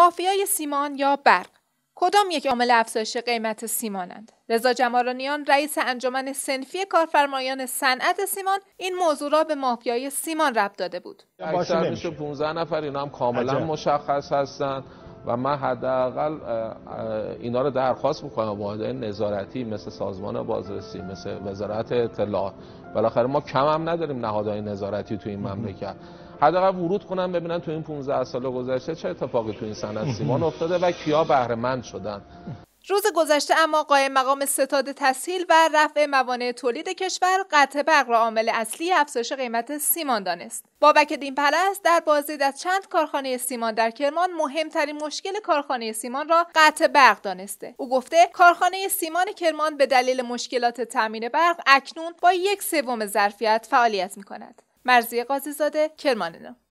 مافیای سیمان یا برق؟ کدام یک عامل افزایش قیمت سیمانند؟ رضا جمارانیان رئیس انجمن سنفی کارفرمایان صنعت سیمان این موضوع را به مافیای سیمان ربط داده بود. اکثر میشه 15 نفر اینا هم کاملا مشخص هستن. و من حداقل اینا رو درخواست می‌کنم واحدهای نظارتی مثل سازمان بازرسی مثل وزارت اطلاعات. بالاخره ما کم هم نداریم نهادهای نظارتی تو این مملکت. حداقل ورود کنن ببینن تو این 15 سال گذشته چه اتفاقی تو این صنعت سیمان افتاده و کیا بهره مند شدن. روز گذشته اما قایم مقام ستاد تسهیل و رفع موانع تولید کشور قطع برق را عامل اصلی افزایش قیمت سیمان دانست. بابک دین پرست در بازدید از چند کارخانه سیمان در کرمان مهمترین مشکل کارخانه سیمان را قطع برق دانسته. او گفته کارخانه سیمان کرمان به دلیل مشکلات تامین برق اکنون با یک سوم ظرفیت فعالیت می کند. مرزی قاضی زاده کرمانه